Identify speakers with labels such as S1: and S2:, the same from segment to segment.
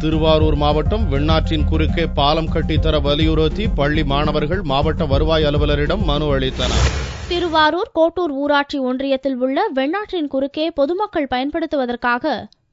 S1: திருவாரூர் மாவட்டம் வெண்ணாற்றின் குறுக்கே பாலம் கட்டித்தர வலியுறுத்தி பள்ளி மாணவர்கள் மாவட்ட வருவாய் அலுவலரிடம் மனு அளித்தனர்.
S2: திருவாரூர் கோட்டூர் ஊராட்சி ஒன்றியத்தில் உள்ள வெண்ணாற்றின் குறுக்கே பொதுமக்கள் பயன்படுத்துவதற்காக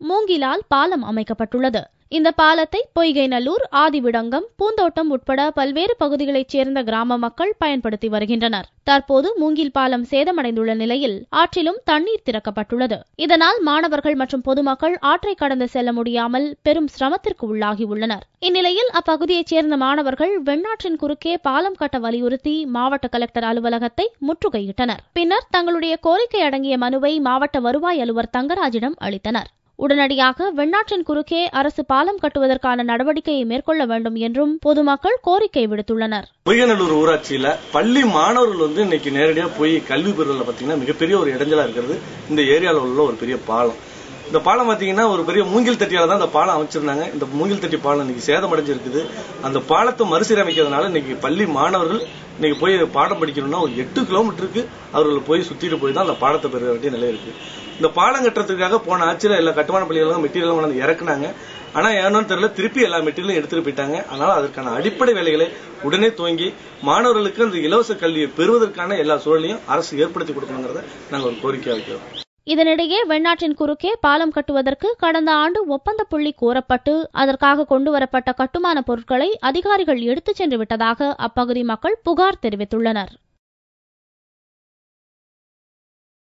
S2: மூங்கிலால் பாலம் அமைக்கப்பட்டுள்ளது. இந்த பாலத்தை பொய்கைநல்லூர் ஆதிவிடங்கம் பூந்தோட்டம் உட்பட பல்வேறு பகுதிகளைச் சேர்ந்த கிராம மக்கள் பயன்படுத்தி வருகின்றனர். தற்போது மூங்கில் பாலம் சேதமடைந்துள்ள நிலையில் ஆற்றிலும் தண்ணீர் திறக்கப்பட்டுள்ளது. இதனால் மாணவர்கள் மற்றும் பொதுமக்கள் ஆற்றை கடந்து செல்ல முடியாமல் பெரும் சிரமத்திற்கு உள்ளாகியுள்ளனர். இந்நிலையில் அப்பகுதியைச் சேர்ந்த மாணவர்கள் வெண்ணாற்றின் குறுக்கே பாலம் கட்ட வலியுறுத்தி மாவட்ட கலெக்டர் அலுவலகத்தை முற்றுகையிட்டனர். பின்னர் தங்களுடைய கோரிக்கை அடங்கிய மனுவை மாவட்ட வருவாய் அலுவலர் தங்கராஜிடம் அளித்தனர். உடனடியாக வெண்ணாற்றின் குறுக்கே அரசு பாலம் கட்டுவதற்கான நடவடிக்கையை மேற்கொள்ள வேண்டும் என்றும் பொதுமக்கள் கோரிக்கை விடுத்துள்ளனர்.
S3: பொய்யநல்லூர் ஊராட்சியில பள்ளி மாணவர்கள் வந்து இன்னைக்கு நேரடியா போய் கல்வி பெறுவதில் பாத்தீங்கன்னா மிகப்பெரிய ஒரு இடைஞ்சலா இருக்கிறது. இந்த ஏரியாவில் உள்ள ஒரு பெரிய பாலம். இந்த பாலம் பாத்தீங்கன்னா ஒரு பெரிய மூங்கில் தட்டியால தான் இந்த பாலம் அமைச்சிருந்தாங்க. இந்த மூங்கில் தட்டி பாலம் இன்னைக்கு சேதமடைஞ்சிருக்குது. அந்த பாலத்தை மறுசீரமைக்கிறதுனால இன்னைக்கு பள்ளி மாணவர்கள் இன்னைக்கு போய் பாடம் படிக்கணும்னா ஒரு எட்டு கிலோமீட்டருக்கு அவர்கள் போய் சுத்திட்டு போய் தான் அந்த பாலத்தை பெற வேண்டிய நிலை இருக்கு. இந்த பாலம் கட்டுறதுக்காக போன ஆட்சியில் எல்லா கட்டுமான பள்ளிகளும் மெட்டீரியல் கொண்டாந்து இறக்குனாங்க. ஆனா ஏன்னு தெரியல திருப்பி எல்லா மெட்டீரியலும் எடுத்துட்டு போயிட்டாங்க. அதனால அதற்கான அடிப்படை வேலைகளை உடனே துவங்கி மாணவர்களுக்கு அந்த இலவச கல்வியை பெறுவதற்கான எல்லா சூழலையும் அரசு ஏற்படுத்தி கொடுக்கணுங்கிறத நாங்கள் ஒரு கோரிக்கை வைக்கிறோம்.
S2: இதனிடையே வெண்ணாற்றின் குறுக்கே பாலம் கட்டுவதற்கு கடந்த ஆண்டு ஒப்பந்த புள்ளி கோரப்பட்டு அதற்காக கொண்டுவரப்பட்ட கட்டுமான பொருட்களை அதிகாரிகள் எடுத்துச் சென்று விட்டதாக அப்பகுதி மக்கள் புகார் தெரிவித்துள்ளனர்.